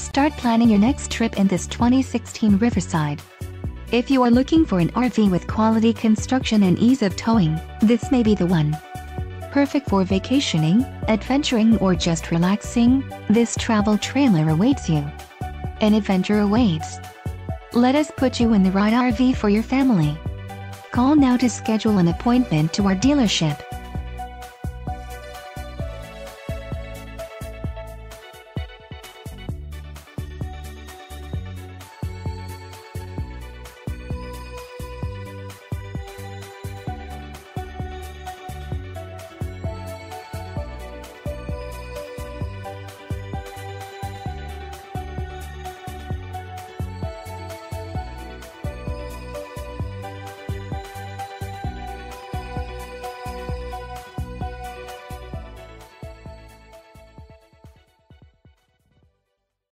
Start planning your next trip in this 2016 Riverside. If you are looking for an RV with quality construction and ease of towing, this may be the one. Perfect for vacationing, adventuring or just relaxing, this travel trailer awaits you. An adventure awaits. Let us put you in the right RV for your family. Call now to schedule an appointment to our dealership.